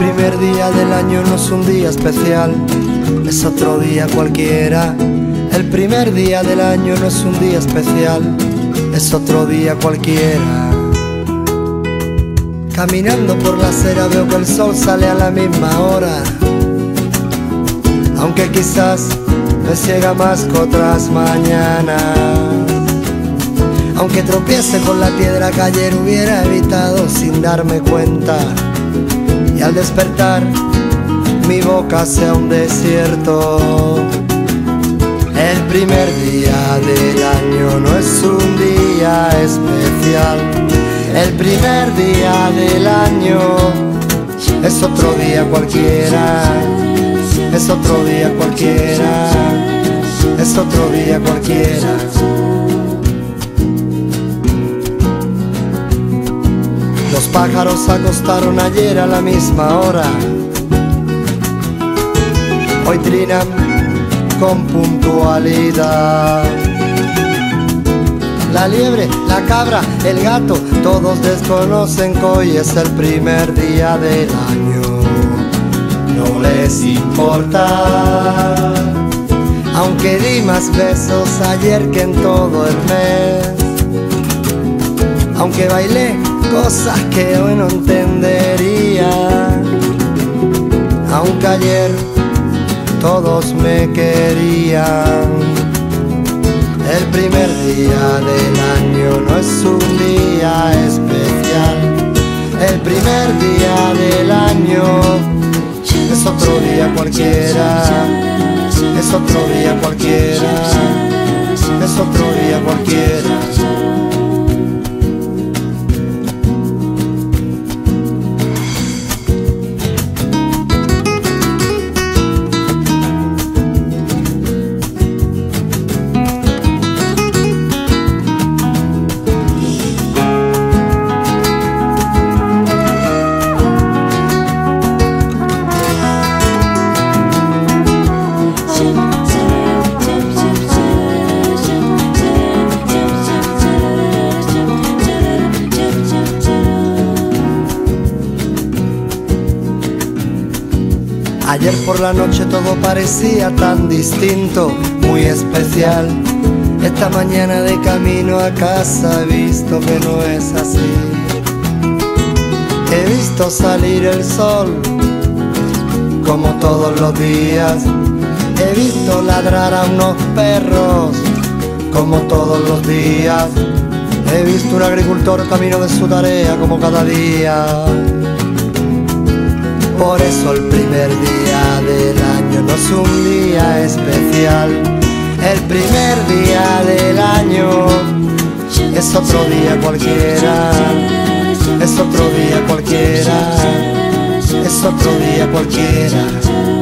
primer día del año no es un día especial, es otro día cualquiera. El primer día del año no es un día especial, es otro día cualquiera. Caminando por la acera veo que el sol sale a la misma hora. Aunque quizás me ciega más que otras mañanas. Aunque tropiece con la piedra que ayer hubiera evitado sin darme cuenta. Y al despertar mi boca sea un desierto. El primer día del año no es un día especial. El primer día del año es otro día cualquiera. Es otro día cualquiera. Es otro día cualquiera. Pájaros acostaron ayer a la misma hora. Hoy trinan con puntualidad. La liebre, la cabra, el gato, todos desconocen que hoy es el primer día del año. No les importa, aunque di más besos ayer que en todo el mes. Aunque bailé cosas que hoy no entendería, aunque ayer todos me querían. El primer día del año no es un día especial. El primer día del año es otro día cualquiera. Es otro día cualquiera. Es otro día cualquiera. Ayer por la noche todo parecía tan distinto, muy especial. Esta mañana de camino a casa he visto que no es así. He visto salir el sol como todos los días. He visto ladrar a unos perros como todos los días. He visto un agricultor camino de su tarea como cada día. Por eso el primer día del año no es un día especial. El primer día del año es otro día cualquiera. Es otro día cualquiera. Es otro día cualquiera.